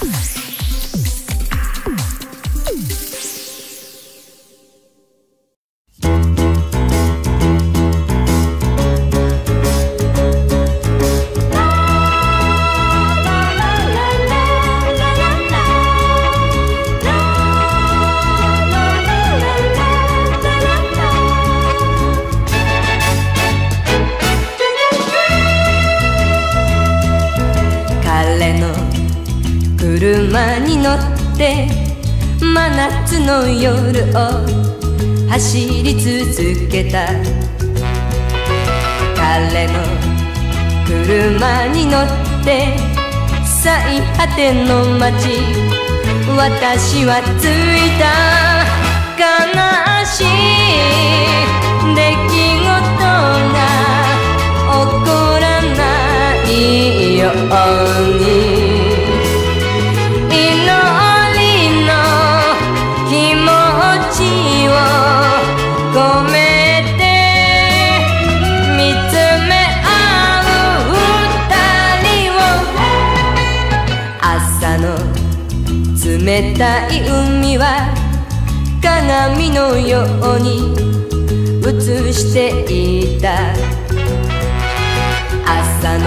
彼の車に乗って真夏の夜を走り続けた。彼の車に乗って最果ての街私は着いた。朝の冷たい海は鏡のように映していた。朝の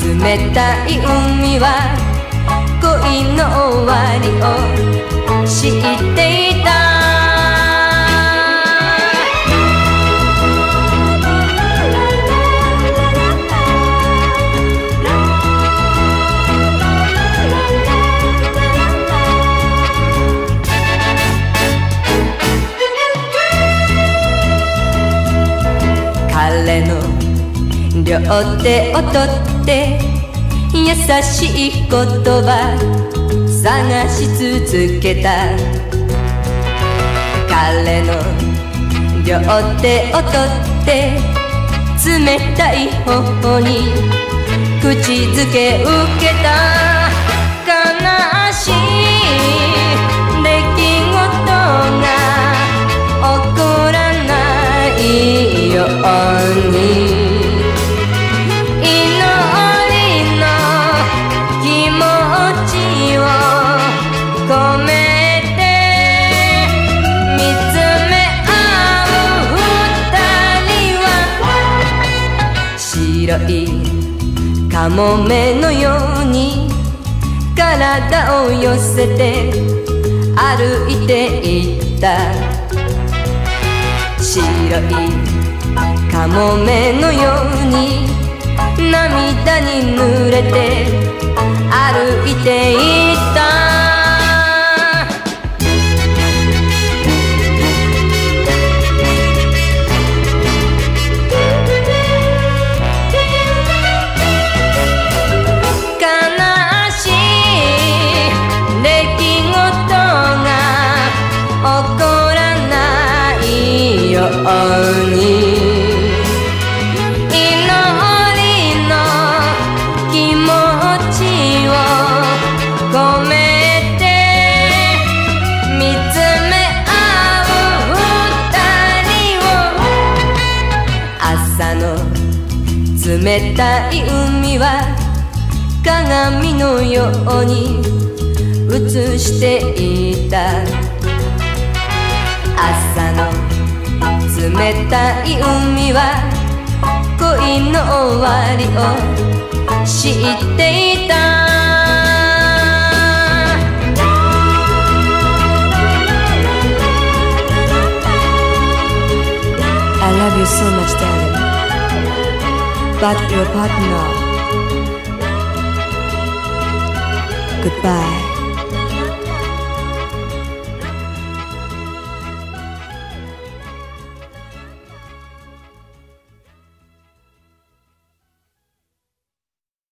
冷たい海は恋の終わりを知って両手を取って優しい言葉探し続けた。彼の両手を取って冷たい頬に口づけ受けた。悲しい出来事が起こらないように。白いカモメのように体を寄せて歩いていった。白いカモメのように涙に濡れて歩いていった。冷たい海は鏡のように映していた朝の冷たい海は恋の終わりを知っていた I love you so much, darling. But your partner. Goodbye.